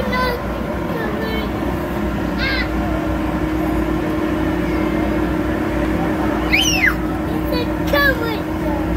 Ha ha ha.